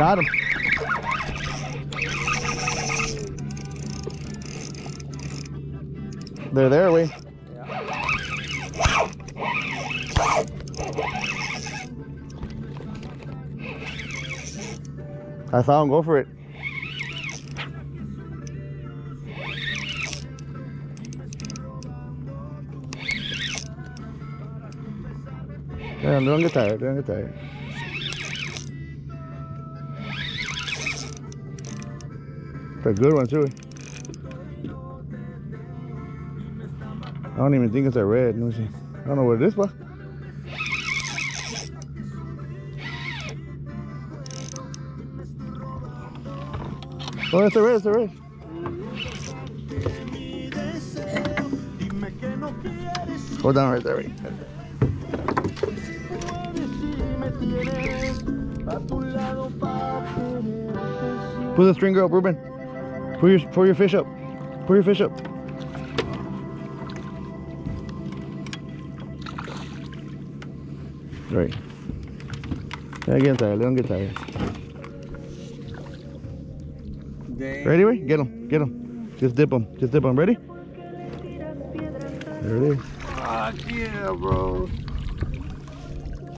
Got him. They're there, we. I saw him go for it. Damn, don't get tired, don't get tired. It's a good one too. I don't even think it's a red. Let me see. I don't know what it is, but. Oh, it's a red, it's a red. Hold on right there, right. Pull the string up, Ruben. Pull your pull your fish up. Pull your fish up. Right. Yeah, get tired. Him get tired. Ready, wait? Get him. Get him. Just dip him. Just dip him. Ready? There it is. Fuck yeah, bro.